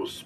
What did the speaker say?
nos